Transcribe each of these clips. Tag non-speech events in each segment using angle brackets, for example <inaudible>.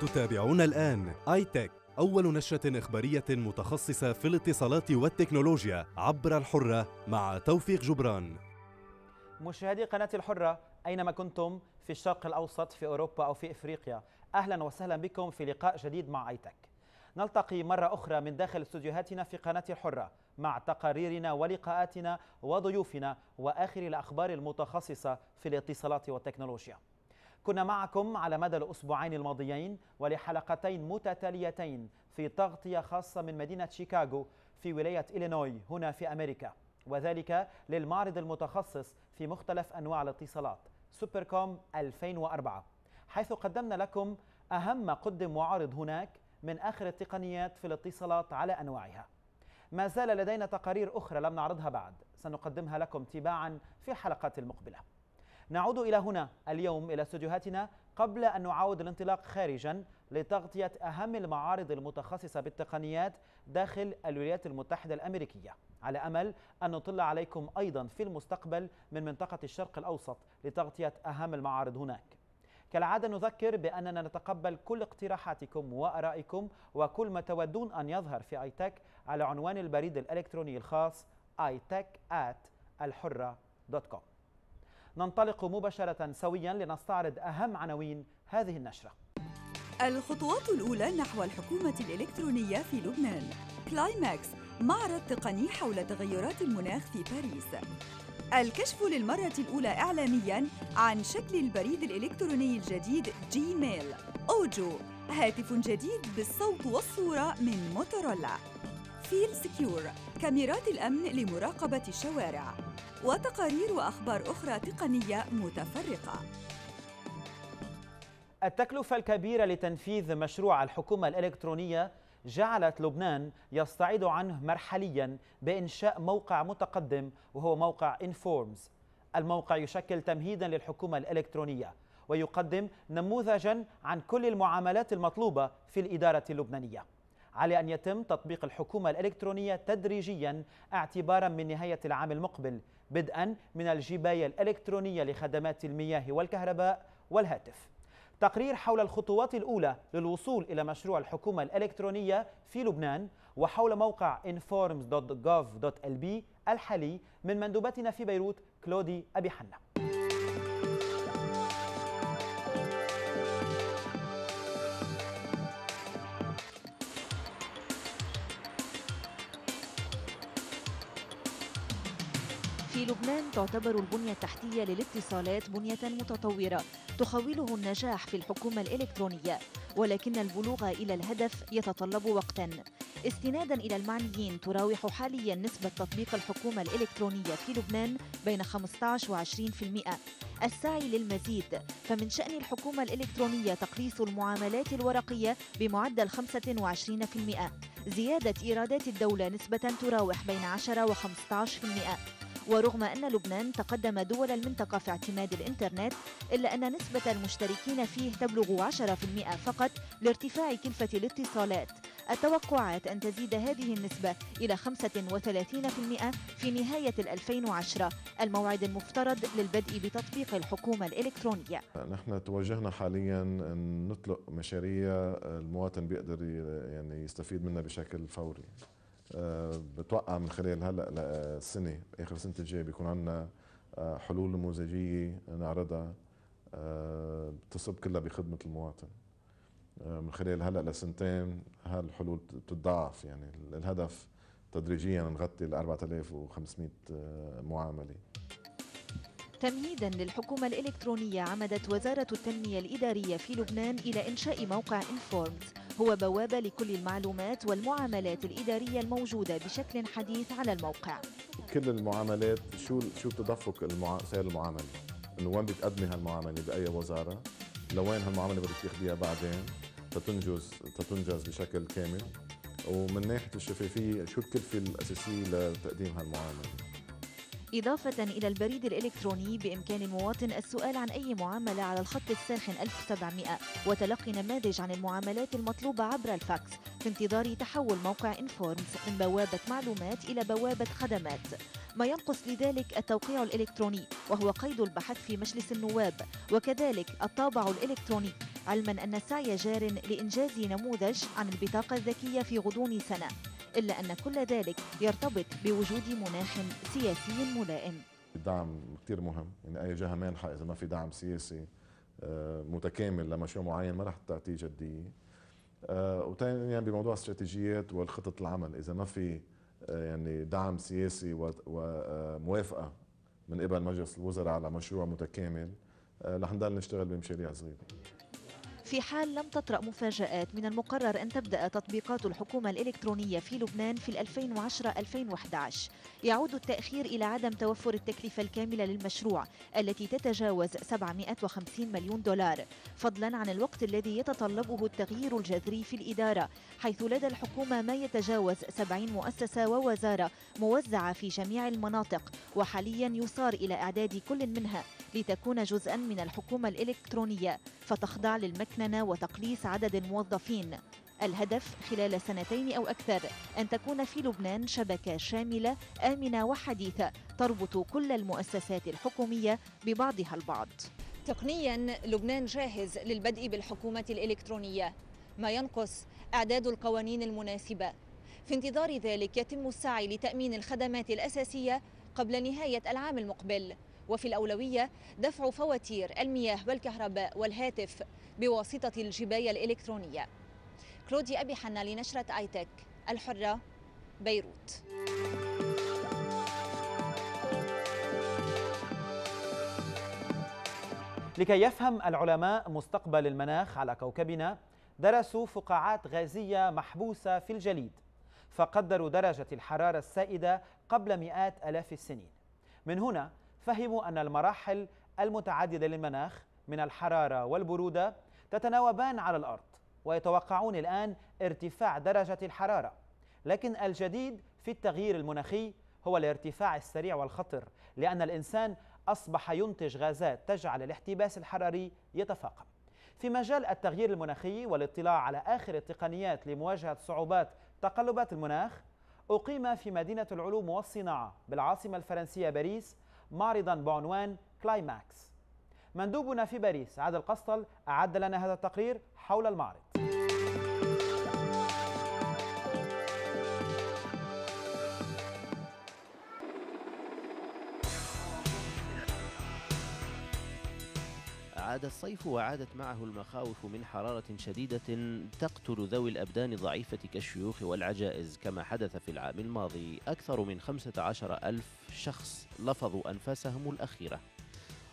تتابعون الآن آي تك أول نشرة إخبارية متخصصة في الاتصالات والتكنولوجيا عبر الحرة مع توفيق جبران. مشاهدي قناة الحرة أينما كنتم في الشرق الأوسط في أوروبا أو في إفريقيا أهلا وسهلا بكم في لقاء جديد مع آيتك نلتقي مرة أخرى من داخل استوديوهاتنا في قناة الحرة مع تقاريرنا ولقاءاتنا وضيوفنا وآخر الأخبار المتخصصة في الاتصالات والتكنولوجيا. كنا معكم على مدى الأسبوعين الماضيين ولحلقتين متتاليتين في تغطية خاصة من مدينة شيكاغو في ولاية إلينوي هنا في أمريكا. وذلك للمعرض المتخصص في مختلف أنواع الاتصالات سوبركوم 2004 حيث قدمنا لكم أهم ما قدم وعرض هناك من آخر التقنيات في الاتصالات على أنواعها. ما زال لدينا تقارير أخرى لم نعرضها بعد. سنقدمها لكم تباعا في الحلقات المقبلة. نعود إلى هنا اليوم إلى استديوهاتنا قبل أن نعاود الانطلاق خارجا لتغطية أهم المعارض المتخصصة بالتقنيات داخل الولايات المتحدة الأمريكية. على أمل أن نطل عليكم أيضا في المستقبل من منطقة الشرق الأوسط لتغطية أهم المعارض هناك. كالعادة نذكر بأننا نتقبل كل اقتراحاتكم وأرائكم وكل ما تودون أن يظهر في ايتك على عنوان البريد الإلكتروني الخاص itech at الحرة dot com ننطلق مباشرة سويا لنستعرض أهم عناوين هذه النشرة. الخطوات الأولى نحو الحكومة الإلكترونية في لبنان. Climax معرض تقني حول تغيرات المناخ في باريس. الكشف للمرة الأولى إعلامياً عن شكل البريد الإلكتروني الجديد Gmail Ojo هاتف جديد بالصوت والصورة من موتورولا. feel secure كاميرات الأمن لمراقبة الشوارع. وتقارير وأخبار أخرى تقنية متفرقة. التكلفة الكبيرة لتنفيذ مشروع الحكومة الإلكترونية جعلت لبنان يستعيض عنه مرحليا بإنشاء موقع متقدم وهو موقع Informs الموقع يشكل تمهيدا للحكومة الإلكترونية ويقدم نموذجا عن كل المعاملات المطلوبة في الإدارة اللبنانية على أن يتم تطبيق الحكومة الإلكترونية تدريجيا اعتبارا من نهاية العام المقبل بدءا من الجباية الإلكترونية لخدمات المياه والكهرباء والهاتف. تقرير حول الخطوات الأولى للوصول إلى مشروع الحكومة الإلكترونية في لبنان وحول موقع informs.gov.lb الحالي من مندوبتنا في بيروت كلودي أبي حنّة. لبنان تعتبر البنية التحتية للاتصالات بنية متطورة تخوله النجاح في الحكومة الإلكترونية ولكن البلوغ إلى الهدف يتطلب وقتا. استنادا إلى المعنيين تراوح حاليا نسبة تطبيق الحكومة الإلكترونية في لبنان بين 15 و 20% السعي للمزيد. فمن شأن الحكومة الإلكترونية تقليص المعاملات الورقية بمعدل 25% زيادة إيرادات الدولة نسبة تراوح بين 10 و 15% ورغم أن لبنان تقدم دول المنطقة في اعتماد الإنترنت إلا أن نسبة المشتركين فيه تبلغ 10% فقط لارتفاع كلفة الاتصالات. التوقعات أن تزيد هذه النسبة إلى 35% في نهاية 2010 الموعد المفترض للبدء بتطبيق الحكومة الإلكترونية. نحن توجهنا حاليا أن نطلق مشاريع المواطن بيقدر يعني يستفيد منها بشكل فوري. بتوقع من خلال هلأ السنة آخر السنة الجاية بيكون عندنا آه، حلول نموذجيه نعرضها آه، بتصب كلها بخدمة المواطن. من خلال هلأ لسنتين هالحلول بتتضاعف يعني. الهدف تدريجيا نغطي ال 4500 معاملة. تمهيدا للحكومة الإلكترونية عمدت وزارة التنمية الإدارية في لبنان إلى إنشاء موقع انفورمز هو بوابة لكل المعلومات والمعاملات الإدارية الموجودة بشكل حديث على الموقع. كل المعاملات شو شو بتدفق المع... سير المعاملة؟ إنه وين بتقدمي هالمعاملة؟ بأي وزارة؟ لوين هالمعاملة بدك تاخذيها بعدين؟ تتنجز تتنجز بشكل كامل. ومن ناحية الشفافية شو الكلفة الأساسية لتقديم هالمعاملة؟ إضافة إلى البريد الإلكتروني بإمكان المواطن السؤال عن أي معاملة على الخط الساخن 1700 وتلقي نماذج عن المعاملات المطلوبة عبر الفاكس في انتظار تحول موقع Informs من بوابة معلومات إلى بوابة خدمات. ما ينقص لذلك التوقيع الإلكتروني وهو قيد البحث في مجلس النواب وكذلك الطابع الإلكتروني علما أن السعي جار لإنجاز نموذج عن البطاقة الذكية في غضون سنة. إلا أن كل ذلك يرتبط بوجود مناخ سياسي ملائم. الدعم كثير مهم. يعني أي جهه مانحه إذا ما في دعم سياسي آه، متكامل لمشروع معين ما رح تعطيه جديه آه، وثانيا بموضوع الاستراتيجيات والخطط العمل. إذا ما في آه، يعني دعم سياسي وموافقه من قبل مجلس الوزراء على مشروع متكامل رح نضل نشتغل بمشاريع صغيرة. في حال لم تطرأ مفاجآت من المقرر أن تبدأ تطبيقات الحكومة الإلكترونية في لبنان في 2010-2011 يعود التأخير إلى عدم توفر التكلفة الكاملة للمشروع التي تتجاوز 750 مليون دولار. فضلا عن الوقت الذي يتطلبه التغيير الجذري في الإدارة حيث لدى الحكومة ما يتجاوز 70 مؤسسة ووزارة موزعة في جميع المناطق وحاليا يصار إلى إعداد كل منها. لتكون جزءا من الحكومة الإلكترونية فتخضع للمكننة وتقليص عدد الموظفين. الهدف خلال سنتين أو أكثر أن تكون في لبنان شبكة شاملة آمنة وحديثة تربط كل المؤسسات الحكومية ببعضها البعض. تقنيا لبنان جاهز للبدء بالحكومة الإلكترونية. ما ينقص إعداد القوانين المناسبة. في انتظار ذلك يتم السعي لتأمين الخدمات الأساسية قبل نهاية العام المقبل. وفي الأولوية دفع فواتير المياه والكهرباء والهاتف بواسطة الجباية الإلكترونية. كلودي أبي حنا لنشرة آيتك الحرة بيروت. لكي يفهم العلماء مستقبل المناخ على كوكبنا درسوا فقاعات غازية محبوسة في الجليد فقدروا درجة الحرارة السائدة قبل مئات ألاف السنين. من هنا فهموا أن المراحل المتعددة للمناخ من الحرارة والبرودة تتناوبان على الأرض ويتوقعون الآن ارتفاع درجة الحرارة. لكن الجديد في التغيير المناخي هو الارتفاع السريع والخطر لأن الإنسان أصبح ينتج غازات تجعل الاحتباس الحراري يتفاقم. في مجال التغيير المناخي والاطلاع على آخر التقنيات لمواجهة صعوبات تقلبات المناخ أقيم في مدينة العلوم والصناعة بالعاصمة الفرنسية باريس معرضا بعنوان كلايماكس مندوبنا في باريس عادل قسطل أعد لنا هذا التقرير حول المعرض. عاد الصيف وعادت معه المخاوف من حرارة شديدة تقتل ذوي الأبدان ضعيفة كالشيوخ والعجائز. كما حدث في العام الماضي أكثر من 15 ألف شخص لفظوا أنفاسهم الأخيرة.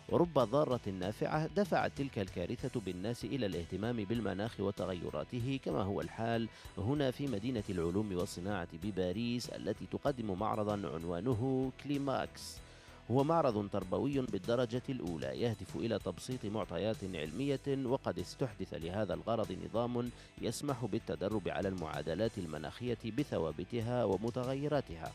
ورب ضارة نافعة دفعت تلك الكارثة بالناس إلى الاهتمام بالمناخ وتغيراته. كما هو الحال هنا في مدينة العلوم والصناعة بباريس التي تقدم معرضا عنوانه كليماكس. هو معرض تربوي بالدرجة الأولى يهدف إلى تبسيط معطيات علمية وقد استحدث لهذا الغرض نظام يسمح بالتدرب على المعادلات المناخية بثوابتها ومتغيراتها.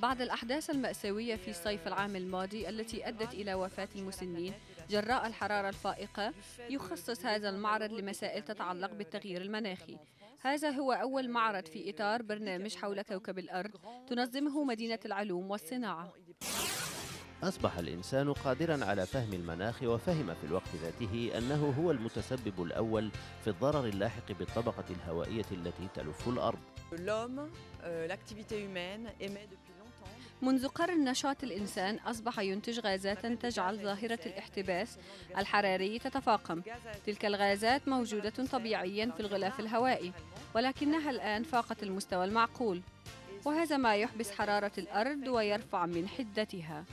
بعد الأحداث المأساوية في الصيف العام الماضي التي أدت إلى وفاة المسنين جراء الحرارة الفائقة يخصص هذا المعرض لمسائل تتعلق بالتغيير المناخي. هذا هو أول معرض في إطار برنامج حول كوكب الأرض تنظمه مدينة العلوم والصناعة. أصبح الإنسان قادرا على فهم المناخ وفهم في الوقت ذاته أنه هو المتسبب الأول في الضرر اللاحق بالطبقة الهوائية التي تلف الأرض. منذ قرن نشاط الإنسان أصبح ينتج غازات تجعل ظاهرة الاحتباس الحراري تتفاقم. تلك الغازات موجودة طبيعيا في الغلاف الهوائي ولكنها الآن فاقت المستوى المعقول. وهذا ما يحبس حرارة الأرض ويرفع من حدتها.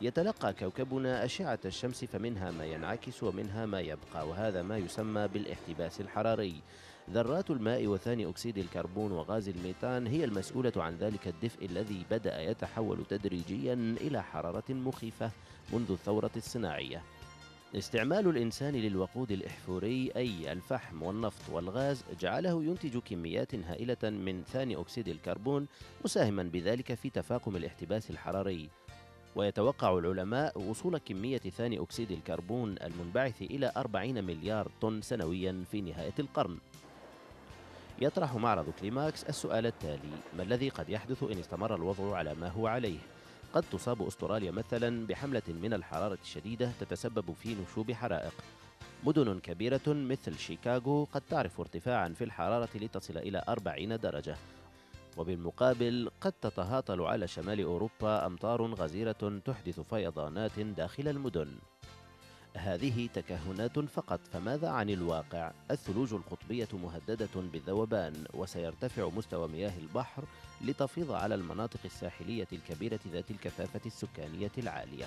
يتلقى كوكبنا أشعة الشمس فمنها ما ينعكس ومنها ما يبقى وهذا ما يسمى بالاحتباس الحراري. ذرات الماء وثاني أكسيد الكربون وغاز الميثان هي المسؤولة عن ذلك الدفء الذي بدأ يتحول تدريجيا إلى حرارة مخيفة منذ الثورة الصناعية. استعمال الإنسان للوقود الإحفوري أي الفحم والنفط والغاز جعله ينتج كميات هائلة من ثاني أكسيد الكربون مساهما بذلك في تفاقم الاحتباس الحراري. ويتوقع العلماء وصول كمية ثاني أكسيد الكربون المنبعث إلى 40 مليار طن سنويا في نهاية القرن. يطرح معرض كليماكس السؤال التالي ما الذي قد يحدث إن استمر الوضع على ما هو عليه؟ قد تصاب أستراليا مثلا بحملة من الحرارة الشديدة تتسبب في نشوب حرائق. مدن كبيرة مثل شيكاغو قد تعرف ارتفاعا في الحرارة لتصل إلى 40 درجة. وبالمقابل قد تتهاطل على شمال أوروبا أمطار غزيرة تحدث فيضانات داخل المدن. هذه تكهنات فقط فماذا عن الواقع؟ الثلوج القطبية مهددة بالذوبان وسيرتفع مستوى مياه البحر لتفيض على المناطق الساحلية الكبيرة ذات الكثافة السكانية العالية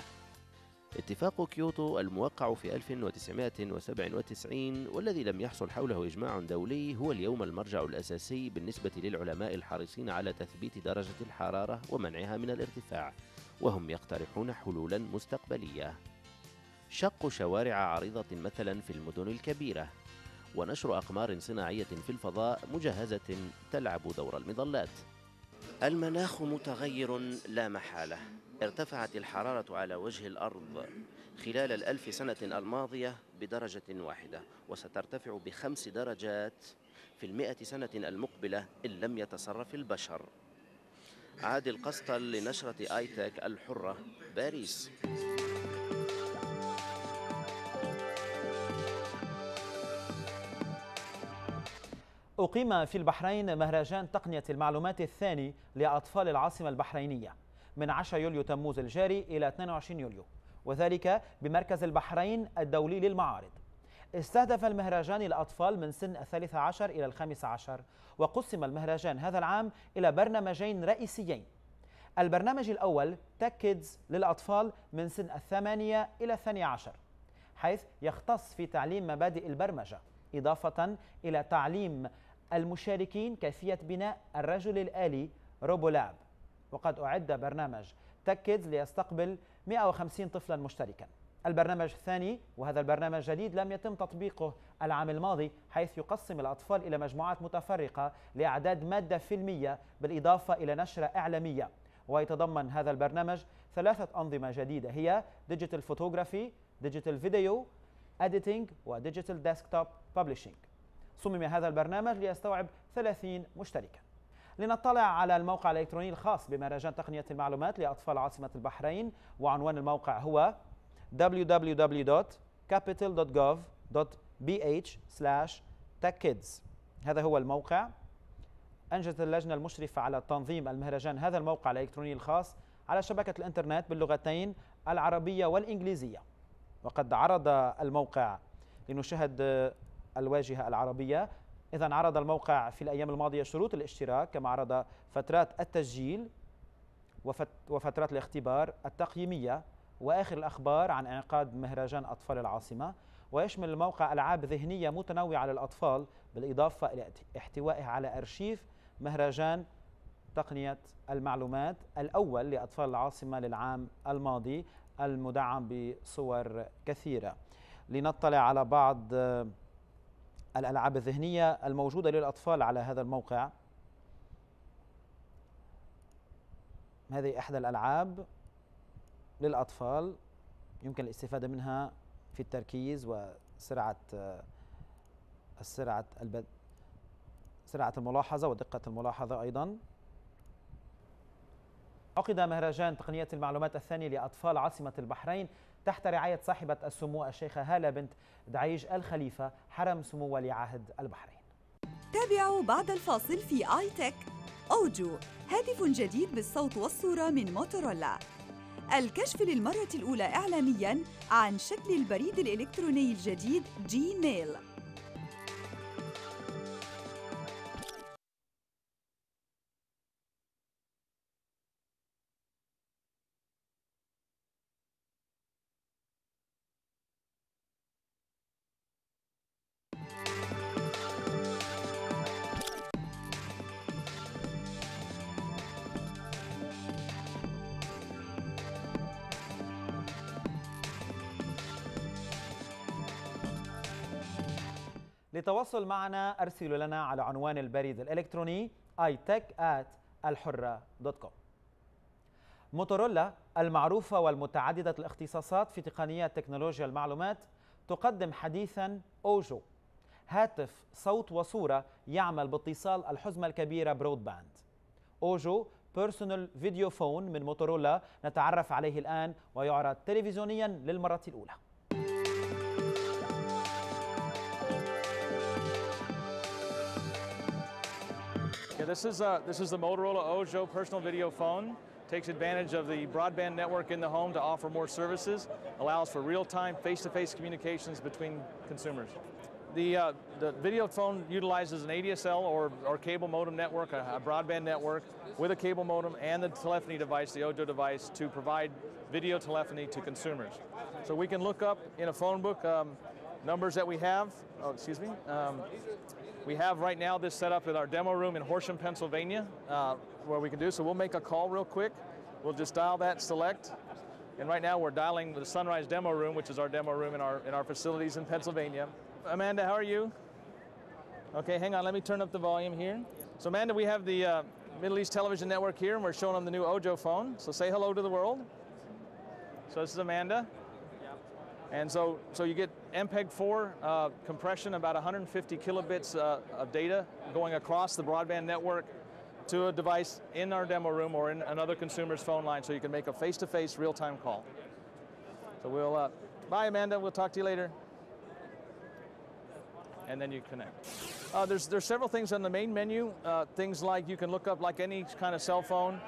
اتفاق كيوتو الموقع في 1997 والذي لم يحصل حوله إجماع دولي هو اليوم المرجع الأساسي بالنسبة للعلماء الحريصين على تثبيت درجة الحرارة ومنعها من الارتفاع وهم يقترحون حلولا مستقبلية شق شوارع عريضة مثلا في المدن الكبيرة ونشر أقمار صناعية في الفضاء مجهزة تلعب دور المظلات. المناخ متغير لا محالة. ارتفعت الحرارة على وجه الأرض خلال الألف سنة الماضية بدرجة واحدة وسترتفع بخمس درجات في المئة سنة المقبلة إن لم يتصرف البشر. عادل قسطل لنشرة آيتك الحرة باريس. أقيم في البحرين مهرجان تقنية المعلومات الثاني لأطفال العاصمة البحرينية. من 10 يوليو تموز الجاري إلى 22 يوليو وذلك بمركز البحرين الدولي للمعارض. استهدف المهرجان الأطفال من سن الثالثة عشر إلى الخامسة عشر وقسم المهرجان هذا العام إلى برنامجين رئيسيين. البرنامج الأول تك كيدز للأطفال من سن الثمانية إلى الثانية عشر حيث يختص في تعليم مبادئ البرمجة إضافة إلى تعليم المشاركين كيفية بناء الرجل الآلي روبولاب. وقد أعد برنامج تكيدز ليستقبل 150 طفلا مشتركا. البرنامج الثاني وهذا البرنامج جديد لم يتم تطبيقه العام الماضي حيث يقسم الأطفال إلى مجموعات متفرقة لإعداد مادة فيلمية بالإضافة إلى نشرة إعلامية. ويتضمن هذا البرنامج ثلاثة أنظمة جديدة هي digital photography digital video editing و digital desktop publishing صمم هذا البرنامج ليستوعب 30 مشتركا. لنطلع على الموقع الإلكتروني الخاص بمهرجان تقنية المعلومات لأطفال عاصمة البحرين. وعنوان الموقع هو www.capital.gov.bh/techkids هذا هو الموقع. أنجزت اللجنة المشرفة على تنظيم المهرجان هذا الموقع الإلكتروني الخاص على شبكة الإنترنت باللغتين العربية والإنجليزية. وقد عرض الموقع لنشاهد الواجهة العربية. إذا عرض الموقع في الأيام الماضية شروط الاشتراك كما عرض فترات التسجيل وفترات الاختبار التقييمية. وآخر الأخبار عن انعقاد مهرجان أطفال العاصمة. ويشمل الموقع ألعاب ذهنية متنوعة للأطفال بالإضافة إلى احتوائه على أرشيف مهرجان تقنية المعلومات الأول لأطفال العاصمة للعام الماضي المدعم بصور كثيرة. لنطلع على بعض الألعاب الذهنية الموجودة للأطفال على هذا الموقع. هذه إحدى الألعاب للأطفال. يمكن الاستفادة منها في التركيز وسرعة السرعة البد سرعة الملاحظة ودقة الملاحظة أيضا. عقد مهرجان تقنية المعلومات الثاني لأطفال عاصمة البحرين. تحت رعاية صاحبة السمو الشيخة هالة بنت دعيج الخليفة حرم سمو ولي عهد البحرين. تابعوا بعد الفاصل في آي تك أوجو هاتف جديد بالصوت والصورة من موتورولا. الكشف للمرة الأولى إعلامياً عن شكل البريد الإلكتروني الجديد جيميل لتواصل معنا أرسلوا لنا على عنوان البريد الإلكتروني itech@alhurra.com موتورولا المعروفة والمتعددة الاختصاصات في تقنيات تكنولوجيا المعلومات تقدم حديثا أوجو هاتف صوت وصورة يعمل باتصال الحزمة الكبيرة broadband Ojo personal video phone من موتورولا نتعرف عليه الآن ويعرض تلفزيونيا للمرة الأولى. This is uh, this is the Motorola Ojo personal video phone. Takes advantage of the broadband network in the home to offer more services. Allows for real-time, face-to-face communications between consumers. The uh, the video phone utilizes an ADSL or, or cable modem network, a, a broadband network with a cable modem and the telephony device, the Ojo device, to provide video telephony to consumers. So we can look up in a phone book um, numbers that we have. Oh, excuse me. Um, we have right now this set up in our demo room in Horsham, Pennsylvania, uh, where we can do. So we'll make a call real quick. We'll just dial that select. And right now we're dialing the Sunrise demo room, which is our demo room in our, in our facilities in Pennsylvania. Amanda, how are you? Okay, hang on. Let me turn up the volume here. So Amanda, we have the uh, Middle East Television Network here, and we're showing them the new Ojo phone. So say hello to the world. So this is Amanda. And so, so you get MPEG-4 uh, compression, about 150 kilobits uh, of data going across the broadband network to a device in our demo room or in another consumer's phone line so you can make a face-to-face real-time call. So we'll, uh, bye Amanda, we'll talk to you later. And then you connect. Uh, there's, there's several things on the main menu, uh, things like you can look up like any kind of cell phone,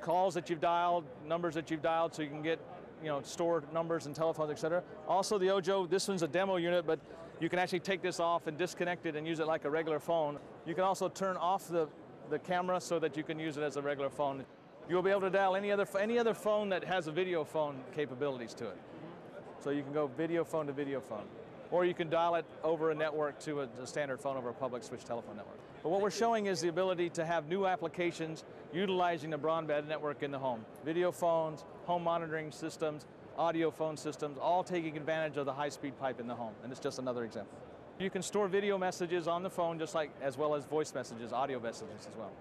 calls that you've dialed, numbers that you've dialed so you can get you know, store numbers and telephones, et cetera. Also the Ojo, this one's a demo unit, but you can actually take this off and disconnect it and use it like a regular phone. You can also turn off the, the camera so that you can use it as a regular phone. You'll be able to dial any other, any other phone that has a video phone capabilities to it. So you can go video phone to video phone. Or you can dial it over a network to a, a standard phone over a public switch telephone network. But what we're showing is the ability to have new applications utilizing the broadband network in the home. Video phones, home monitoring systems, audio phone systems, all taking advantage of the high-speed pipe in the home. And it's just another example. You can store video messages on the phone just like as well as voice messages, audio messages as well.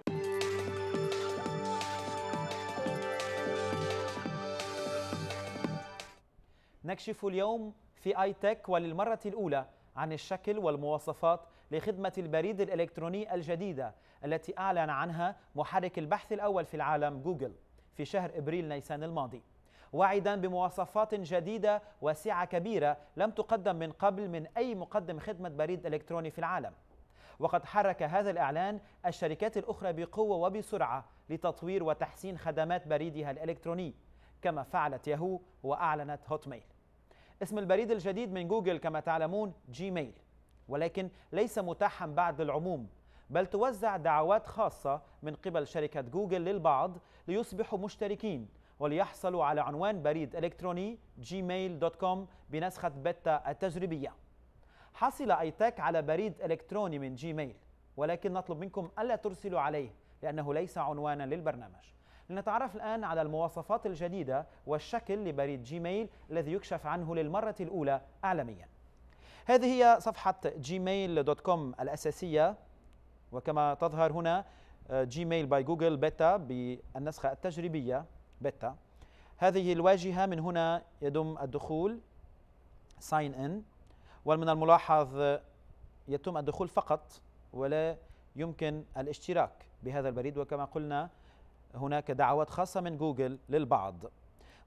نكشف اليوم في اي تك وللمرة الأولى عن الشكل والمواصفات لخدمة البريد الإلكتروني الجديدة التي أعلن عنها محرك البحث الأول في العالم جوجل في شهر إبريل نيسان الماضي. واعدا بمواصفات جديدة وسعة كبيرة لم تقدم من قبل من أي مقدم خدمة بريد إلكتروني في العالم. وقد حرك هذا الإعلان الشركات الأخرى بقوة وبسرعة لتطوير وتحسين خدمات بريدها الإلكتروني كما فعلت ياهو وأعلنت هوت ميل اسم البريد الجديد من جوجل كما تعلمون Gmail ولكن ليس متاحا بعد للعموم بل توزع دعوات خاصة من قبل شركة جوجل للبعض ليصبحوا مشتركين وليحصلوا على عنوان بريد إلكتروني gmail.com بنسخة بيتا التجريبية. حصل iTech على بريد إلكتروني من Gmail ولكن نطلب منكم ألا ترسلوا عليه لأنه ليس عنوانا للبرنامج. لنتعرف الآن على المواصفات الجديدة والشكل لبريد Gmail الذي يكشف عنه للمرة الأولى عالميا هذه هي صفحة Gmail dot com الأساسية. وكما تظهر هنا Gmail by Google beta بالنسخة التجريبية بيتا. هذه الواجهة من هنا يتم الدخول sign in ومن الملاحظ يتم الدخول فقط ولا يمكن الاشتراك بهذا البريد. وكما قلنا هناك دعوات خاصة من جوجل للبعض.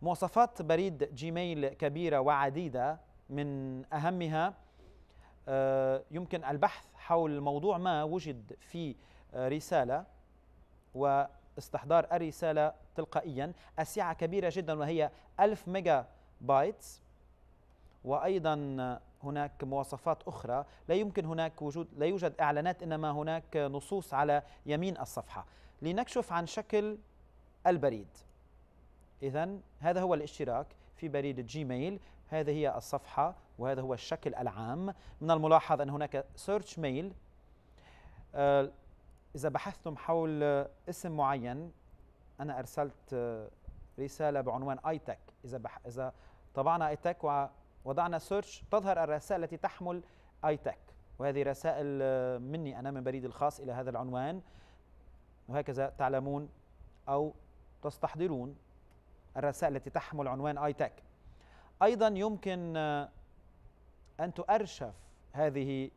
مواصفات بريد Gmail كبيرة وعديدة من أهمها يمكن البحث حول موضوع ما وجد في رسالة واستحضار الرسالة تلقائيا. السعة كبيرة جدا وهي 1000 megabytes. وأيضا هناك مواصفات أخرى. لا يمكن هناك وجود لا يوجد إعلانات إنما هناك نصوص على يمين الصفحة. لنكشف عن شكل البريد. إذا هذا هو الاشتراك في بريد Gmail. هذه هي الصفحة وهذا هو الشكل العام. من الملاحظ أن هناك search mail آه إذا بحثتم حول اسم معين أنا أرسلت رسالة بعنوان iTech إذا بح إذا طبعنا iTech ووضعنا search تظهر الرسائل التي تحمل iTech وهذه رسائل مني أنا من بريدي الخاص إلى هذا العنوان. وهكذا تعلمون أو تستحضرون الرسائل التي تحمل عنوان آي تك أيضا يمكن أن تؤرشف هذه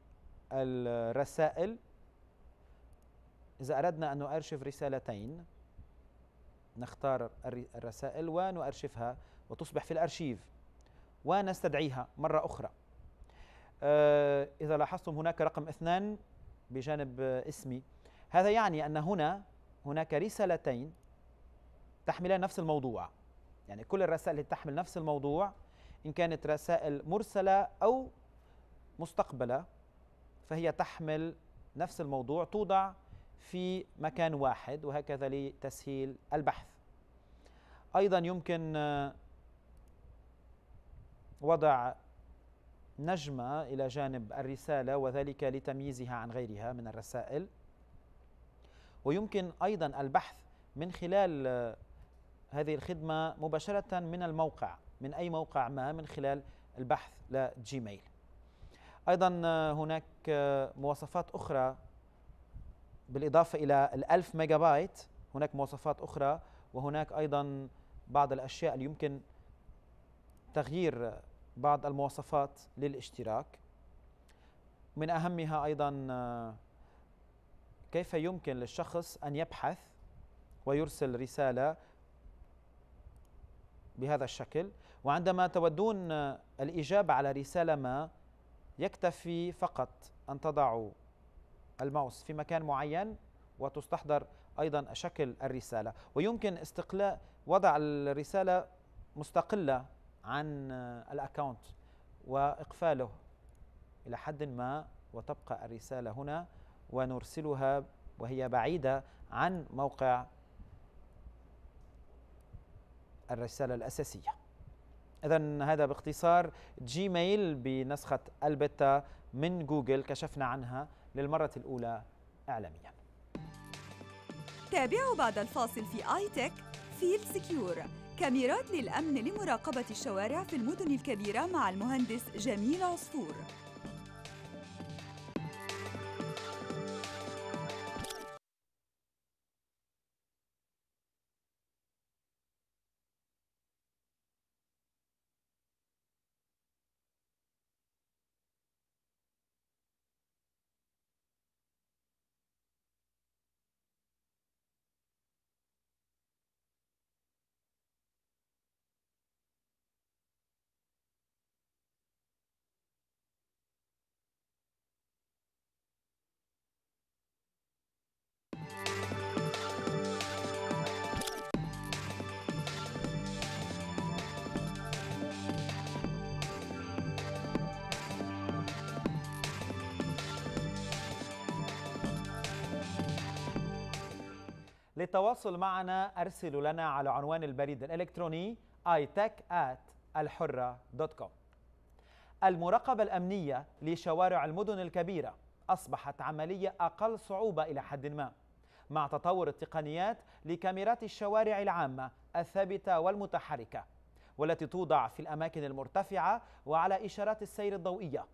الرسائل. إذا أردنا أن نؤرشف رسالتين نختار الرسائل ونؤرشفها وتصبح في الأرشيف ونستدعيها مرة أخرى. آه، إذا لاحظتم هناك رقم اثنان بجانب اسمي. هذا يعني أن هنا هناك رسالتين تحملان نفس الموضوع. يعني كل الرسائل التي تحمل نفس الموضوع إن كانت رسائل مرسلة أو مستقبلة فهي تحمل نفس الموضوع توضع في مكان واحد وهكذا لتسهيل البحث. أيضا يمكن وضع نجمة إلى جانب الرسالة وذلك لتمييزها عن غيرها من الرسائل. ويمكن أيضا البحث من خلال هذه الخدمة مباشرة من الموقع. من أي موقع ما من خلال البحث لجيميل أيضا هناك مواصفات أخرى بالإضافة إلى الألف ميجا بايت هناك مواصفات أخرى وهناك أيضا بعض الأشياء اللي يمكن تغيير بعض المواصفات للاشتراك. من أهمها أيضا كيف يمكن للشخص أن يبحث ويرسل رسالة بهذا الشكل؟ وعندما تودون الإجابة على رسالة ما يكتفي فقط أن تضعوا الماوس في مكان معين وتستحضر أيضا شكل الرسالة. ويمكن استقلاء وضع الرسالة مستقلة عن الأكاونت وإقفاله إلى حد ما وتبقى الرسالة هنا ونرسلها وهي بعيدة عن موقع الرسالة الأساسية. إذا هذا باختصار Gmail بنسخة البتا من جوجل كشفنا عنها للمرة الأولى إعلاميا. تابعوا بعد الفاصل في iTech field secure كاميرات للأمن لمراقبة الشوارع في المدن الكبيرة مع المهندس جميل عصفور. للتواصل معنا أرسلوا لنا على عنوان البريد الإلكتروني itech@الحرة.com المراقبة الأمنية لشوارع المدن الكبيرة أصبحت عملية أقل صعوبة إلى حد ما مع تطور التقنيات لكاميرات الشوارع العامة الثابتة والمتحركة والتي توضع في الأماكن المرتفعة وعلى إشارات السير الضوئية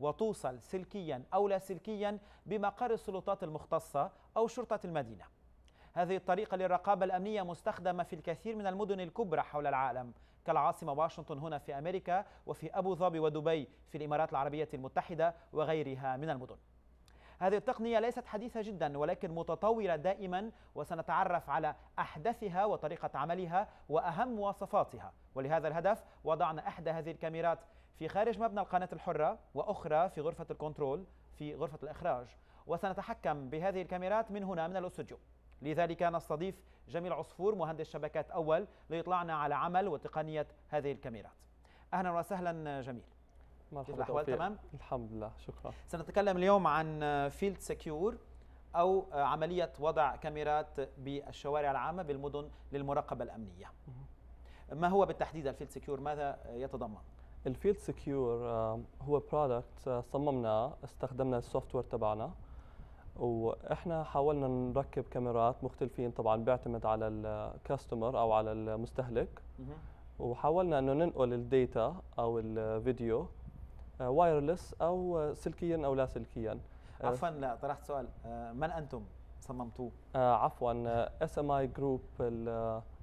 وتوصل سلكيا أو لا سلكيا بمقر السلطات المختصة أو شرطة المدينة. هذه الطريقة للرقابة الأمنية مستخدمة في الكثير من المدن الكبرى حول العالم. كالعاصمة واشنطن هنا في أمريكا وفي أبو ظبي ودبي في الإمارات العربية المتحدة وغيرها من المدن. هذه التقنية ليست حديثة جدا ولكن متطورة دائما وسنتعرف على أحدثها وطريقة عملها وأهم مواصفاتها. ولهذا الهدف وضعنا إحدى هذه الكاميرات في خارج مبنى القناة الحرة وأخرى في غرفة ال control في غرفة الإخراج. وسنتحكم بهذه الكاميرات من هنا من الأستوديو. لذلك نستضيف جميل عصفور مهندس شبكات أول ليطلعنا على عمل وتقنية هذه الكاميرات. أهلا وسهلا جميل. مرحبا الأحوال؟ تمام؟ الحمد لله شكرا. سنتكلم اليوم عن field secure أو عملية وضع كاميرات بالشوارع العامة بالمدن للمراقبة الأمنية. ما هو بالتحديد ال field secure ماذا يتضمن؟ ال field secure هو product صممناه استخدمنا ال software تبعنا. وإحنا حاولنا نركب كاميرات مختلفين طبعا بيعتمد على ال customer أو على المستهلك. وحاولنا إنه ننقل ال data أو الفيديو wireless أو سلكيا أو لا سلكيا. آه، عفوا لا طرحت سؤال. آه، من أنتم؟ صممتوه. عفوا SMI Group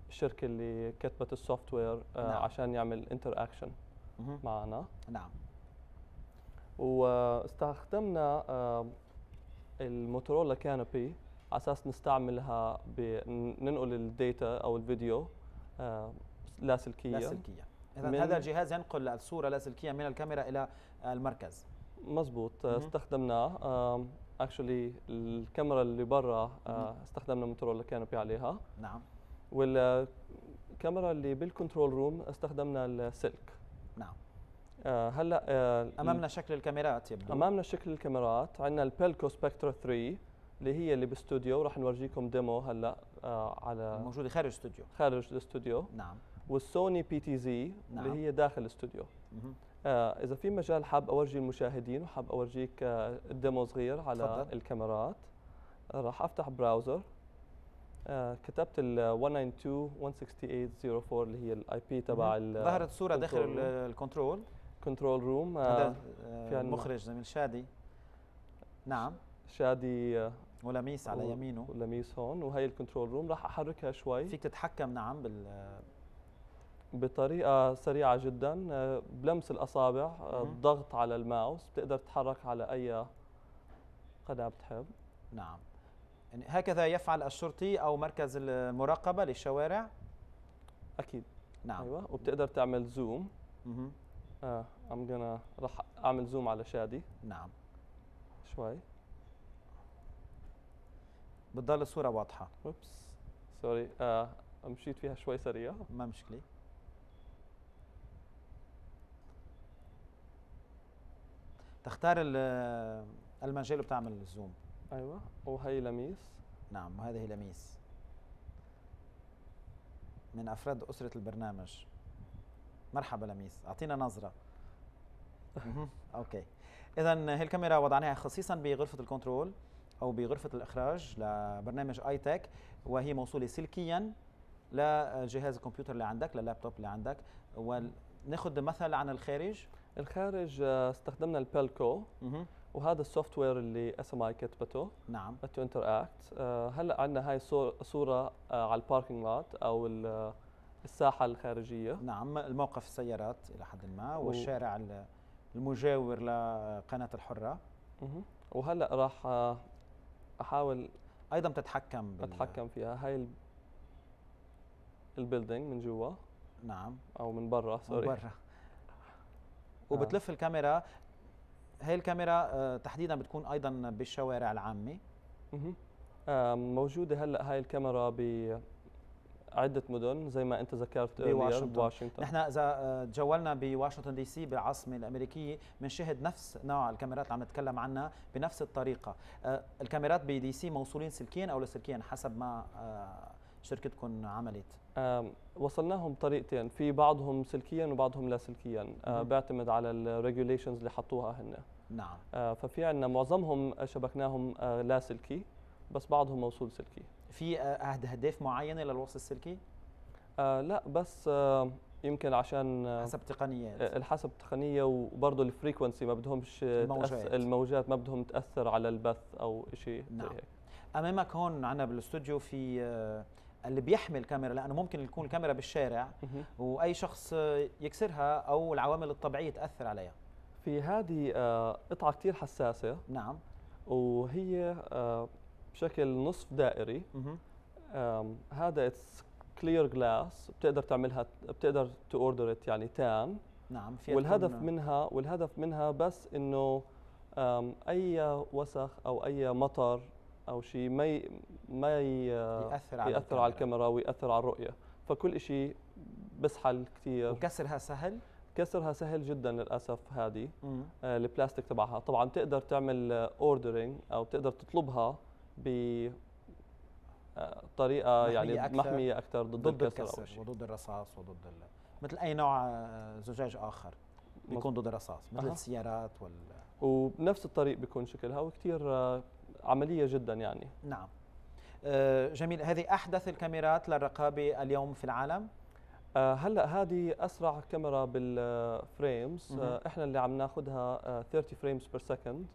الشركة اللي كتبت ال software نعم. عشان يعمل interaction معنا. نعم. واستخدمنا ال Motorola Canopy على أساس نستعملها ننقل ال data أو الفيديو لاسلكيه لاسلكيه اذا هذا الجهاز ينقل الصورة لاسلكيه من الكاميرا إلى المركز. مزبوط. استخدمناه. actually الكاميرا اللي برا استخدمنا Motorola Canopy عليها. نعم. والكاميرا اللي بال control room استخدمنا السلك. نعم. آه هلا آه أمامنا شكل الكاميرات يبدو. أمامنا شكل الكاميرات. عندنا ال Pelco Spectra 3 اللي هي اللي باستوديو راح نورجيكم demo هلا آه على موجوده خارج الاستوديو. خارج الاستوديو. نعم. وال Sony PTZ نعم. اللي هي داخل الاستوديو. آه إذا في مجال حاب أورجي المشاهدين وحاب أورجيك آه ال demo صغير على فضل. الكاميرات آه راح أفتح browser. آه كتبت ال 192.168.04 اللي هي ال IP تبع ظهرت صورة داخل ال control control room هذا آه المخرج زميل شادي. نعم. شادي آه ولميس على يمينه. ولميس هون وهي ال control room راح أحركها شوي. فيك تتحكم نعم بال بطريقة سريعة جدا. بلمس الأصابع الضغط على الماوس. بتقدر تتحرك على أي قناة بتحب. نعم. يعني هكذا يفعل الشرطي أو مركز المراقبة للشوارع؟ أكيد. نعم. أيوه. وبتقدر تعمل zoom. أها آه I'm gonna راح أعمل zoom على شادي نعم. شوي. بتضل الصورة واضحة. oops sorry آه مشيت فيها شوي سريع. ما مشكلة. تختار المجال وبتعمل ال zoom. أيوه. وهي لميس. نعم وهذه لميس. من أفراد أسرة البرنامج. مرحبا لميس أعطينا نظرة. okay. اذا هي الكاميرا وضعناها خصيصا بغرفة ال control أو بغرفة الإخراج لبرنامج iTech وهي موصولة سلكيا لجهاز الكمبيوتر اللي عندك لللابتوب اللي عندك. وناخذ مثل عن الخارج. الخارج استخدمنا ال Pelco وهذا ال software اللي SMI كتبته. نعم. to interact هلأ عندنا هاي صورة آه على ال parking lot أو الساحة الخارجية. نعم الموقف السيارات إلى حد ما. والشارع المجاور لقناة الحرة. وهلأ راح آه أحاول أيضا تتحكم بال... أتحكم فيها. هاي ال building من جوا. نعم. أو من برا sorry. من برا. <laughs> وبتلف الكاميرا. هي الكاميرا تحديدا بتكون أيضا بالشوارع العامة. موجودة هلأ هاي الكاميرا ب عدة مدن زي ما انت ذكرت بواشنطن. بواشنطن. نحن إذا تجولنا بواشنطن DC بالعاصمه الامريكيه بنشاهد نفس نوع الكاميرات اللي عم نتكلم عنها بنفس الطريقة. الكاميرات ب DC موصولين سلكيا أو لاسلكيا حسب ما شركتكم عملت. وصلناهم طريقتين في بعضهم سلكيا وبعضهم لاسلكيا بيعتمد على ال regulations اللي حطوها هن. نعم. آه ففي عندنا معظمهم شبكناهم آه لاسلكي بس بعضهم موصول سلكي. في اهداف معينه للوصل السلكي؟ آه لا بس آه يمكن عشان حسب تقنيات الحسب تقنيه وبرضه الفريكونسي ما بدهمش الموجات. الموجات ما بدهم تأثر على البث أو شيء نعم. زي هيك. أمامك هون عندنا بالاستوديو في اللي بيحمل كاميرا لأنه ممكن يكون الكاميرا بالشارع وأي شخص يكسرها أو العوامل الطبيعية تأثر عليها. في هذه قطعة كثير حساسة. نعم. وهي بشكل نصف دائري. هذا اتس كلير جلاس بتقدر تعملها بتقدر تو اوردر يعني تان نعم والهدف منها والهدف منها بس إنه أي وسخ أو أي مطر أو شيء ما ما يأثر على يأثر على الكاميرا. ويأثر على الرؤية. فكل شيء بسحل كثير وكسرها سهل؟ كسرها سهل جدا للأسف هذه. آه البلاستيك تبعها. طبعا تقدر تعمل اوردرينج أو تقدر تطلبها ب طريقة يعني أكثر محميه أكثر ضد, ضد الكسر, الكسر وضد الرصاص وضد ال... مثل أي نوع زجاج آخر بيكون ضد الرصاص مثل أه. السيارات وال وبنفس الطريق بيكون شكلها وكثير عملية جدا يعني نعم جميل هذه أحدث الكاميرات للرقابة اليوم في العالم آه، هلأ هذه أسرع كاميرا بال frames. آه، إحنا اللي عم ناخذها 30 frames per second.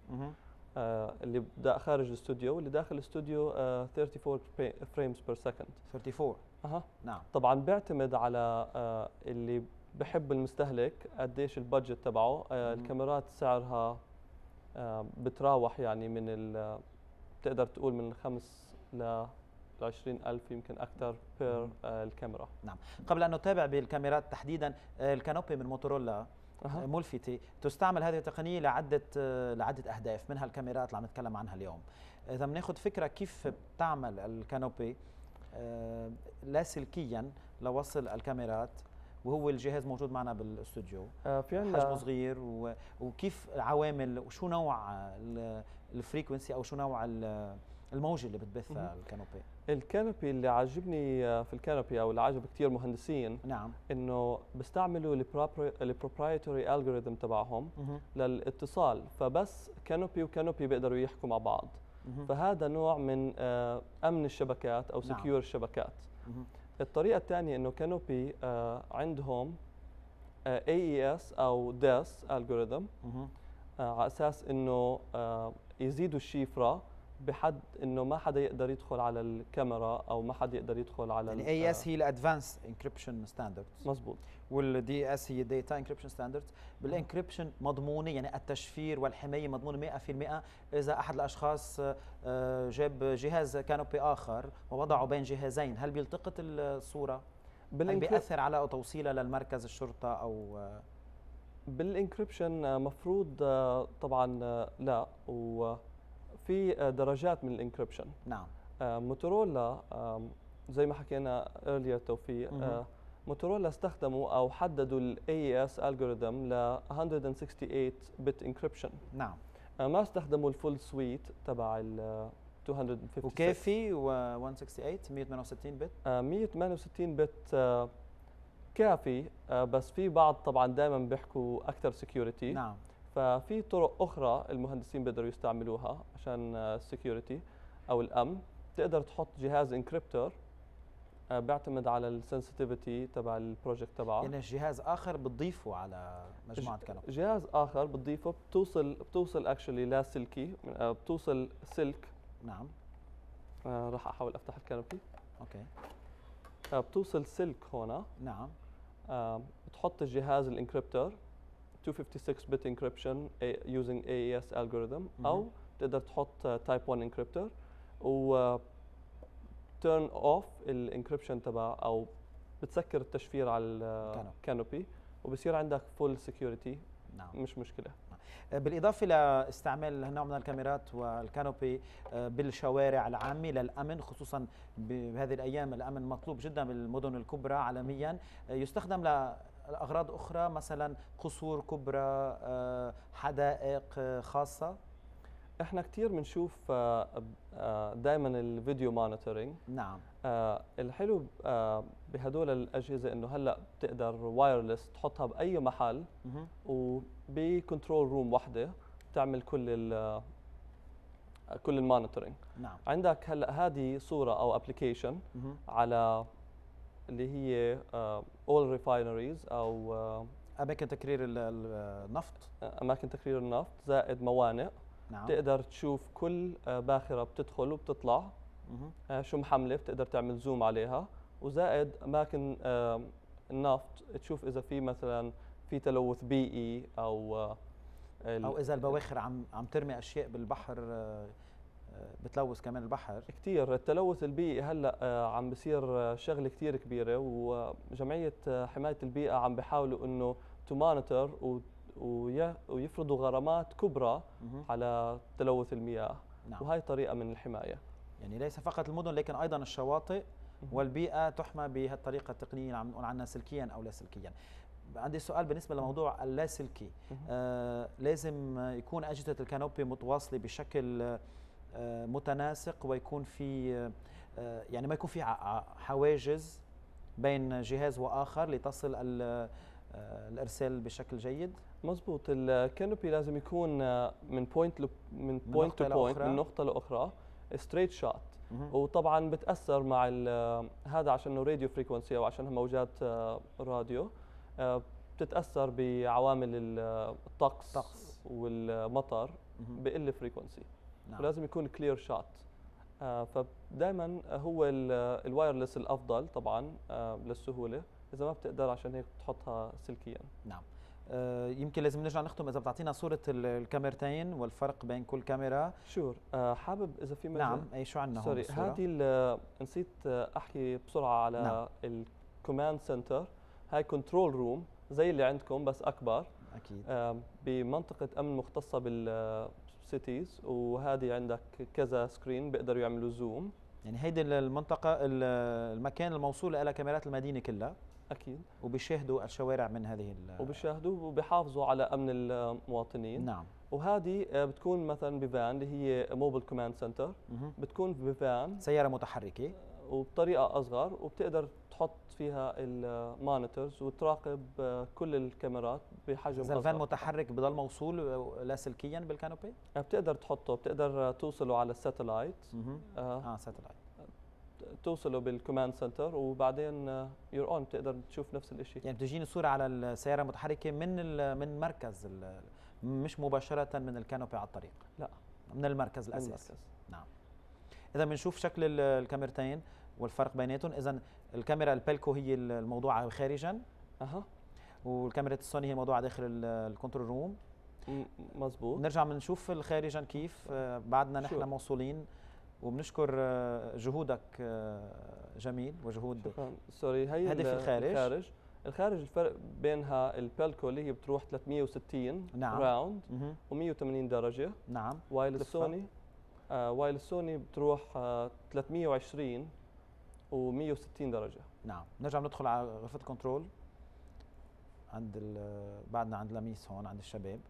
اللي دا خارج الاستوديو واللي داخل الاستوديو آه، 34 frames per second 34 أها. نعم. طبعا بيعتمد على آه، اللي بحب المستهلك قديش ال budget تبعه آه،. الكاميرات سعرها آه، بتراوح يعني من ال- بتقدر تقول من الخمس ل 20 ألف يمكن أكثر per. الكاميرا. قبل أن نتابع بالكاميرات تحديدا آه، ال Canopy من موتورولا أها. ملفتة. تستعمل هذه التقنية لعدة لعدة أهداف منها الكاميرات اللي عم نتكلم عنها اليوم. إذا بناخذ فكرة كيف بتعمل ال Canopy آه، لاسلكيا لوصل الكاميرات وهو الجهاز موجود معنا بالاستوديو. آه، في حجمه عندنا صغير و- وكيف العوامل وشو نوع ال- ال frequency أو شو نوع ال- الموجة اللي بتبثها ال Canopy؟ ال Canopy اللي عاجبني آه، في ال Canopy أو اللي عجب كثير مهندسين نعم إنه بيستعملوا ال proprietary algorithm تبعهم. للاتصال فبس Canopy و Canopy بيقدروا يحكوا مع بعض. فهذا نوع من آه، أمن الشبكات أو نعم. secure الشبكات مهم. الطريقة الثانية إنه Canopy آه، عندهم AES أو DES algorithm مهم. على أساس إنه يزيدوا الشفرة بحد إنه ما حدا يقدر يدخل على الكاميرا أو ما حدا يقدر يدخل على يعني ال- AES آه، هي ال advanced encryption standards مزبوط وال DES هي data encryption standards بال encryption مضمونة يعني التشفير والحماية مضمونة 100% إذا أحد الأشخاص آه، جاب جهاز Canopy آخر ووضعه بين جهازين هل بيلتقط الصورة؟ هل بيأثر على توصيلها للمركز الشرطة أو آه، بال encryption مفروض طبعا لا. وفي آه، درجات من ال encryption نعم. موتورولا آم، زي ما حكينا earlier توفيق. آه، موتورولا استخدموا أو حددوا ال AES algorithm ل 168 bit encryption. نعم. آه، ما استخدموا ال full suite تبع ال 256 وكافي و 168 168 بت آه، 168 بت آه، كافي آه، بس في بعض طبعا دائما بيحكوا أكثر security نعم. ففي طرق أخرى المهندسين بيقدروا يستعملوها عشان ال security أو الأمن. تقدر تحط جهاز encryptor بيعتمد على ال sensitivity تبع ال project تبعه. يعني جهاز آخر بتضيفه على مجموعة Canopy جهاز آخر بتضيفه بتوصل بتوصل actually لاسلكي آه، بتوصل سلك نعم. آه، راح أحاول أفتح ال Canopy okay. آه، بتوصل سلك هون نعم. آه، بتحط الجهاز ال encryptor 256 bit encryption using AES algorithm أو مهم. تقدر تحط type 1 encryptor و turn off ال encryption تبع أو بتسكر التشفير على ال Canopy وبصير عندك full security نعم. مش مشكلة. بالإضافة لاستعمال هالنوع من الكاميرات وال Canopy آه، بالشوارع العامة للأمن خصوصا بهذه الأيام الأمن مطلوب جدا بالمدن الكبرى عالميا آه، يستخدم لأغراض أخرى مثلا قصور كبرى آه، حدائق آه، خاصة؟ إحنا كثير بنشوف دائما ال video monitoring. نعم. الحلو آه، بهدول الأجهزة إنه هلأ بتقدر wireless تحطها بأي محل. وب control room وحدة بتعمل كل ال كل ال monitoring. نعم. عندك هلأ هذه صورة أو application. على اللي هي اول refineries أو آه، أماكن تكرير ال- ال- النفط أماكن تكرير النفط زائد موانئ. نعم. تقدر تشوف كل آه، باخرة بتدخل وبتطلع. آه، شو محملة بتقدر تعمل زوم عليها. وزائد أماكن آه، النفط تشوف إذا في مثلا في تلوث بيئي أو آه، أو إذا البواخر عم عم ترمي أشياء بالبحر آه، آه، بتلوث كمان البحر. كثير التلوث البيئي هلأ آه، عم بصير آه، شغلة كثير كبيرة وجمعية آه، حماية البيئة عم بيحاولوا إنه to monitor ويفرضوا غرامات كبرى. على تلوث المياه. نعم. وهي طريقة من الحماية. يعني ليس فقط المدن لكن أيضا الشواطئ والبيئة تحمى بهالطريقة التقنية اللي عم نقول عنها سلكيا أو لاسلكيا. عندي سؤال بالنسبة لموضوع اللاسلكي آه لازم يكون أجهزة ال Canopy متواصلة بشكل متناسق ويكون في آه يعني ما يكون في حواجز بين جهاز وآخر لتصل آه الإرسال بشكل جيد. مزبوط. ال Canopy لازم يكون آه، من point من point نقطة to point لأخرى. من نقطة لأخرى straight shot وطبعا بتأثر مع هذا عشانه radio frequency أو عشانها موجات آه، راديو آه، بتتأثر بعوامل الطقس الطقس والمطر بقل frequency نعم. ولازم يكون clear shot فدائما هو ال wireless الأفضل طبعا للسهولة إذا ما بتقدر عشان هيك تحطها سلكيا. نعم. آه، يمكن لازم نرجع نختم إذا بتعطينا صورة الكاميرتين والفرق بين كل كاميرا. sure. آه حابب إذا في مجال نعم اي شو عندنا هون sorry هذه نسيت أحكي بسرعة على نعم. ال command center هاي control room زي اللي عندكم بس أكبر. أكيد. آه بمنطقة أمن مختصة بال cities وهذه عندك كذا screen بيقدروا يعملوا zoom يعني هيدي المنطقة المكان الموصول إلى كاميرات المدينة كلها. أكيد. وبيشاهدوا الشوارع من هذه وبيشاهدوا وبيحافظوا على أمن المواطنين. نعم. وهذه آه، بتكون مثلا بفان اللي هي mobile command center بتكون بفان. سيارة متحركة. وبطريقة أصغر وبتقدر تحط فيها ال monitors وتراقب آه، كل الكاميرات بحجم إذا الفان متحرك بضل موصول لاسلكيا بال Canopy؟ آه، بتقدر تحطه بتقدر توصله على ال satellite. آه, آه satellite. توصلوا بال command center وبعدين your own بتقدر تشوف نفس الشيء يعني بتجيني صورة على السيارة المتحركه من من مركز مش مباشرة من ال Canopy على الطريق؟ لا. من المركز الاساسي المركز. نعم. إذا بنشوف شكل الكاميرتين والفرق بيناتهم إذا الكاميرا ال Pelco هي الموضوعه خارجا. أها. والكاميرا السوني هي الموضوعه داخل ال control room. مزبوط نرجع بنشوف خارجا كيف آه، بعدنا نحن موصولين. وبنشكر آه، جهودك آه، جميل وجهود شكرا. sorry هي هدف الخارج الخارج. الخارج الفرق بينها ال Pelco اللي هي بتروح 360 نعم. round و180 درجة. نعم. while ال Sony آه while ال Sony بتروح آه 320 و160 درجة. نعم. نرجع ندخل على غرفة ال control عند بعدنا عند لميس هون عند الشباب.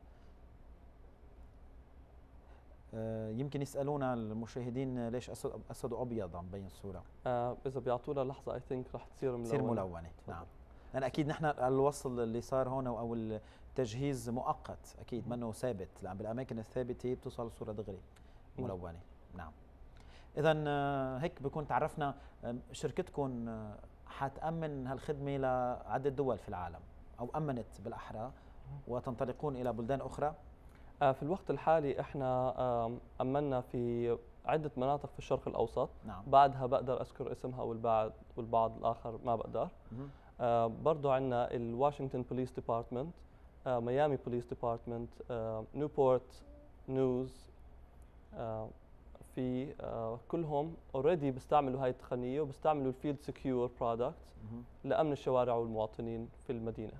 آه، يمكن يسألونا المشاهدين ليش اسود اسود وابيض عم بين الصورة. آه إذا بيعطونا لحظة I think رح تصير ملونة. تصير ملونة. نعم. لأن أكيد نحن الوصل اللي صار هون أو التجهيز مؤقت. أكيد. منه ثابت. لأن بالأماكن الثابتة بتوصل الصورة دغري. ملونة. نعم. اذا آه، هيك بكون تعرفنا شركتكم حتأمن هالخدمة لعده دول في العالم أو أمنت بالأحرى وتنطلقون إلى بلدان أخرى؟ آه، في الوقت الحالي إحنا امنا في عدة مناطق في الشرق الأوسط. نعم. بعدها بقدر أذكر اسمها والبعض والبعض الآخر ما بقدر. آه برضه عندنا الواشنطن بوليس ديبارتمنت ميامي police department Newport News في آه كلهم already بيستعملوا هاي التقنية وبيستعملوا ال field secure product لأمن الشوارع والمواطنين في المدينة.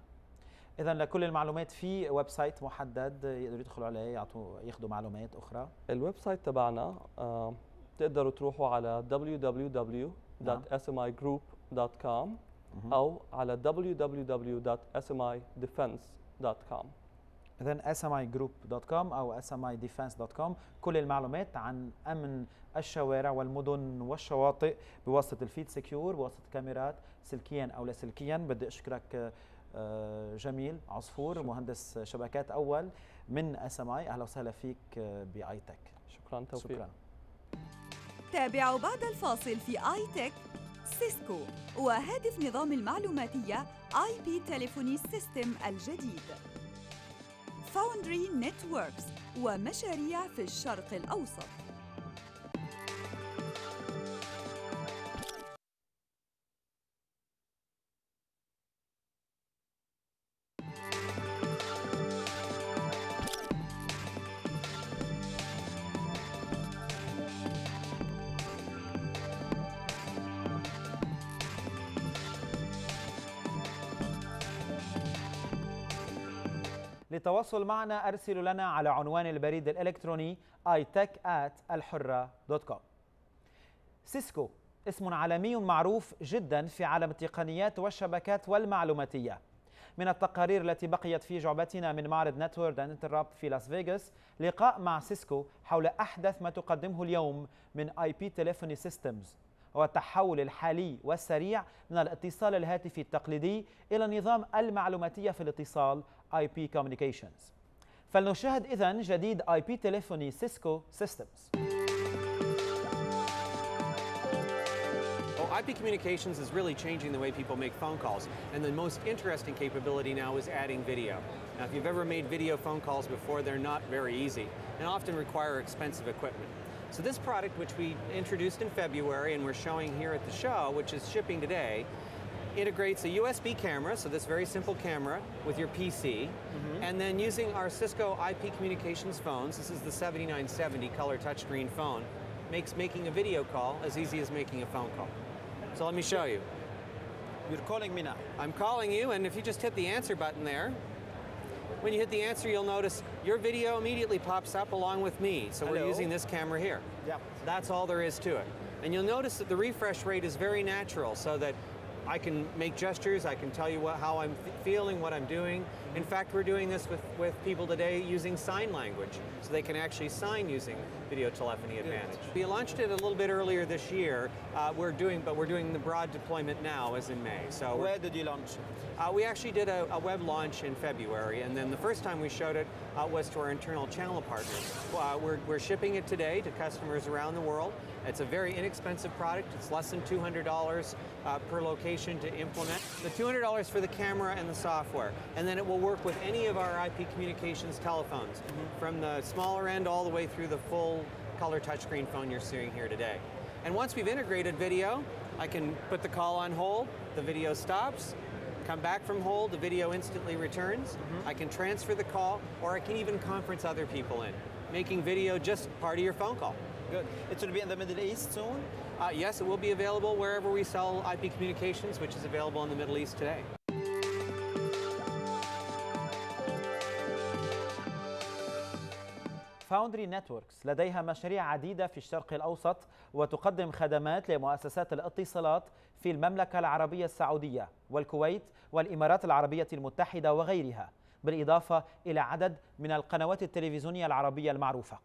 اذا لكل المعلومات في website محدد يقدروا يدخلوا عليه يعطوا ياخذوا معلومات أخرى؟ ال website تبعنا آه تقدروا تروحوا على www.smigroup.com أو على www.smidefense.com اذا smigroup.com أو smidefense.com كل المعلومات عن أمن الشوارع والمدن والشواطئ بواسطة ال Vid Secure بواسطة كاميرات سلكيا أو لاسلكيا بدي أشكرك آه، جميل عصفور شكرا. مهندس شبكات أول من SMI أهلا وسهلا فيك آه، ب iTech. شكرا توفيق. شكرا. تابعوا بعد الفاصل في iTech Cisco وهاتف نظام المعلوماتية IP telephony system الجديد. Foundry Networks ومشاريع في الشرق الأوسط. للتواصل معنا أرسلوا لنا على عنوان البريد الإلكتروني itech@alhurra.com Cisco اسم عالمي معروف جدا في عالم التقنيات والشبكات والمعلوماتية. من التقارير التي بقيت في جعبتنا من معرض NetWorld and Interop في لاس فيغاس لقاء مع Cisco حول أحدث ما تقدمه اليوم من IP telephony systems. والتحول الحالي والسريع من الاتصال الهاتفي التقليدي إلى النظام المعلوماتيه في الاتصال IP Communications فلنشاهد إذن جديد IP Telephony Cisco Systems IP communications is really changing the way people make phone calls. And the most interesting capability now is adding video. Now, if you've ever made video phone calls before, they're not very easy and often require expensive equipment. So this product, which we introduced in February and we're showing here at the show, which is shipping today, integrates a USB camera, so this very simple camera with your PC, mm-hmm. and then using our Cisco IP communications phones, this is the 7970 color touchscreen phone, makes making a video call as easy as making a phone call. So let me show you. You're calling me now. I'm calling you, and if you just hit the answer button there, when you hit the answer, you'll notice your video immediately pops up along with me. So we're using this camera here. Yeah. That's all there is to it. And you'll notice that the refresh rate is very natural so that I can make gestures, I can tell you what, how I'm feeling, what I'm doing. In fact, we're doing this with, with people today using sign language, so they can actually sign using Video Telephony Advantage. We launched it a little bit earlier this year. Uh, we're doing, but we're doing the broad deployment now, as in May. So Where did you launch uh, we actually did a, a web launch in February, and then the first time we showed it uh, was to our internal channel partners. Uh, we're, we're shipping it today to customers around the world. It's a very inexpensive product. It's less than $200 uh, per location to implement. The $200 for the camera and the software, and then it will work with any of our IP communications telephones, from the smaller end all the way through the full color touchscreen phone you're seeing here today. And once we've integrated video, I can put the call on hold, the video stops, come back from hold, the video instantly returns. I can transfer the call, or I can even conference other people in, making video just part of your phone call. Good. It will be in the Middle East soon. Uh, yes, it will be available wherever we sell IP communications, which is available in the Middle East today. Foundry Networks لديها مشاريع عديدة في الشرق الأوسط وتقدم خدمات لمؤسسات الاتصالات في المملكة العربية السعودية والكويت والإمارات العربية المتحدة وغيرها بالإضافة إلى عدد من القنوات التلفزيونية العربية المعروفة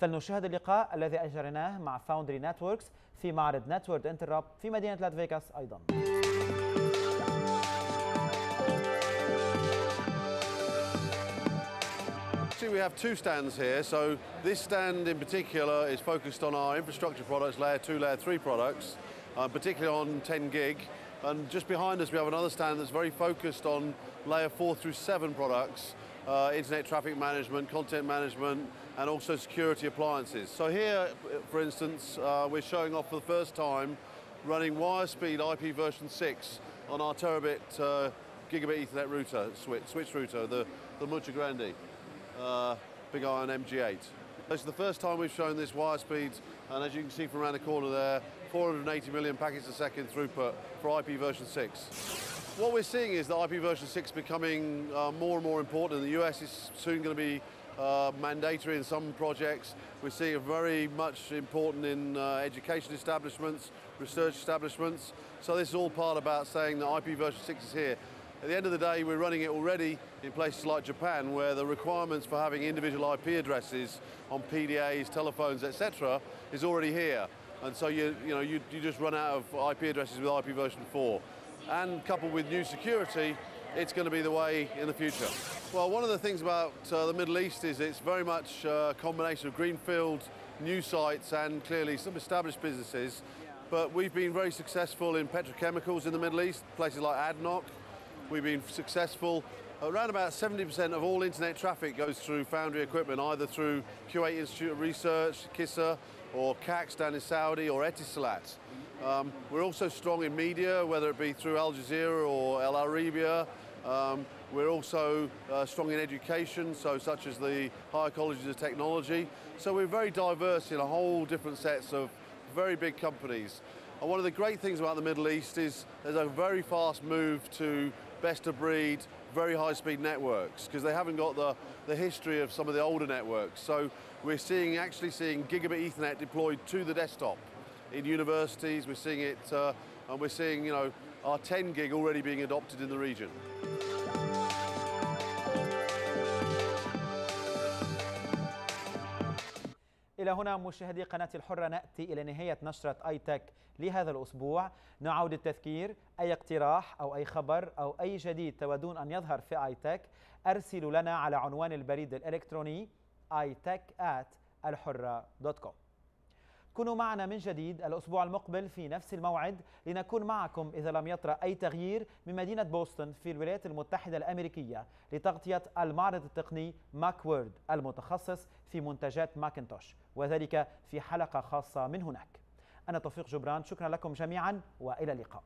فلنشاهد اللقاء الذي أجرناه مع Foundry Networks في معرض NetWorld Interop في مدينة لاس فيغاس أيضاً Actually, we have two stands here. So this stand in particular is focused on our infrastructure products, layer two, layer three products, uh, particularly on 10 gig. And just behind us, we have another stand that's very focused on layer four through seven products, uh, internet traffic management, content management, and also security appliances. So here, for instance, uh, we're showing off for the first time running wire speed IP version 6 on our terabit uh, gigabit Ethernet router, switch, switch router, the, the Mucha Grande uh, Big Iron MG8. This is the first time we've shown this wire speed, and as you can see from around the corner there, 480 million packets a second throughput for IP version 6. What we're seeing is that IP version 6 becoming uh, more and more important. The US is soon going to be uh, mandatory in some projects. We see it very much important in uh, education establishments, research establishments. So this is all part about saying that IP version 6 is here. At the end of the day, we're running it already in places like Japan, where the requirements for having individual IP addresses on PDAs, telephones, etc., is already here. And so you, you know, you, you just run out of IP addresses with IP version 4. And coupled with new security, it's going to be the way in the future. Well, one of the things about uh, the Middle East is it's very much uh, a combination of greenfield, new sites, and clearly some established businesses. But we've been very successful in petrochemicals in the Middle East, places like ADNOC, We've been successful. Around about 70% of all internet traffic goes through foundry equipment, either through Kuwait Institute of Research, KISA, or CAX down in Saudi, or Etisalat. Um, we're also strong in media, whether it be through Al Jazeera or El Arabiya. Um, we're also uh, strong in education, so such as the higher colleges of technology. So we're very diverse in a whole different sets of very big companies. And one of the great things about the Middle East is there's a very fast move to best of breed, very high speed networks because they haven't got the, the history of some of the older networks. So we're seeing actually seeing gigabit Ethernet deployed to the desktop in universities. We're seeing it, uh, and we're seeing you know our 10 gig already being adopted in the region. إلى هنا مشاهدي قناة الحرة نأتي إلى نهاية نشرة آي تك لهذا الأسبوع. نعود التذكير أي اقتراح أو أي خبر أو أي جديد تودون أن يظهر في iTech أرسلوا لنا على عنوان البريد الإلكتروني itech at alhurra dot com كونوا معنا من جديد الأسبوع المقبل في نفس الموعد لنكون معكم إذا لم يطرأ أي تغيير من مدينة بوسطن في الولايات المتحدة الأمريكية لتغطية المعرض التقني Macworld المتخصص في منتجات Macintosh وذلك في حلقة خاصة من هناك. أنا توفيق جبران شكرا لكم جميعا وإلى اللقاء.